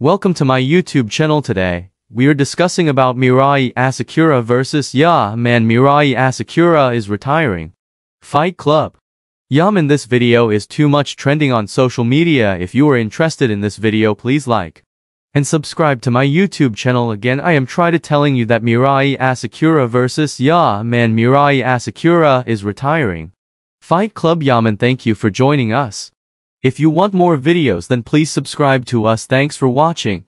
Welcome to my YouTube channel today. We are discussing about Mirai Asakura versus Ya Man Mirai Asakura is retiring. Fight Club. Yum in this video is too much trending on social media. If you are interested in this video please like and subscribe to my YouTube channel again I am try to telling you that Mirai Asakura versus Ya Man Mirai Asakura is retiring. Fight Club Yaman thank you for joining us. If you want more videos then please subscribe to us thanks for watching.